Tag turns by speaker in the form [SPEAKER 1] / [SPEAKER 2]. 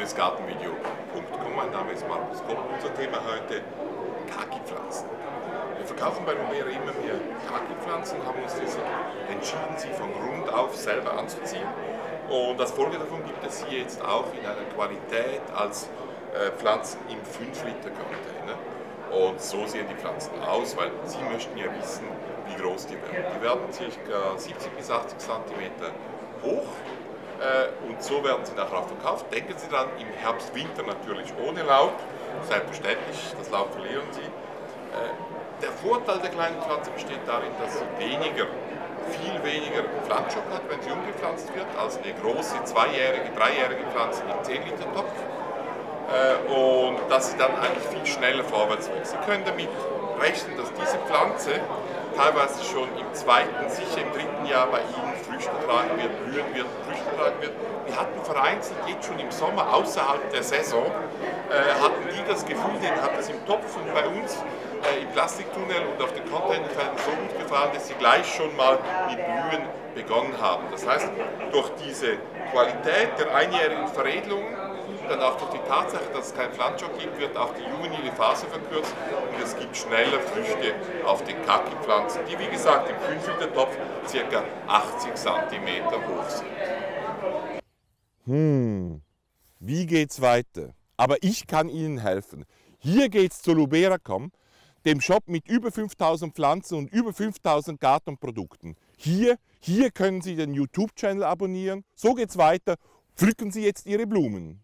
[SPEAKER 1] www.gartenvideo.com. Mein Name ist Markus Kopp. Unser Thema heute Kaki-Pflanzen. Wir verkaufen bei Lumera immer mehr Kaki-Pflanzen, haben uns deshalb entschieden, sie von Grund auf selber anzuziehen. Und als Folge davon gibt es hier jetzt auch in einer Qualität als äh, Pflanzen im 5-Liter-Container. Und so sehen die Pflanzen aus, weil Sie möchten ja wissen, wie groß die werden. Die werden ca. 70 bis 80 cm hoch und so werden sie nachher auch verkauft. Denken Sie dann im Herbst, Winter natürlich ohne Laub, selbstverständlich, das Laub verlieren Sie. Äh, der Vorteil der kleinen Pflanze besteht darin, dass sie weniger, viel weniger Pflanzschock hat, wenn sie umgepflanzt wird, als eine große zweijährige, dreijährige Pflanze im 10 Liter Topf. Äh, und dass sie dann eigentlich viel schneller vorwärts wächst. Sie können damit rechnen, dass diese Pflanze teilweise schon im zweiten, sicher im dritten Jahr bei Ihnen Früchte tragen wird, blühen wird, Früchte tragen wird. Wir hatten vereinzelt jetzt schon im Sommer außerhalb der Saison, äh, hatten die das Gefühl, denen hat es im Topf und bei uns äh, im Plastiktunnel und auf den Containerfeldern so gut gefallen, dass sie gleich schon mal mit Blühen begonnen haben. Das heißt, durch diese Qualität der einjährigen Veredelung dann auch durch die Tatsache, dass es keinen Pflanzstock gibt, wird auch die juvenile Phase verkürzt und es gibt schneller Früchte auf den Kaki-Pflanzen, die wie gesagt im 5 Liter Topf ca. 80 cm hoch sind.
[SPEAKER 2] Hm, wie geht's weiter? Aber ich kann Ihnen helfen. Hier geht's zu Luberacom, dem Shop mit über 5000 Pflanzen und über 5000 Gartenprodukten. Hier, hier können Sie den YouTube-Channel abonnieren. So geht's weiter. Pflücken Sie jetzt Ihre Blumen.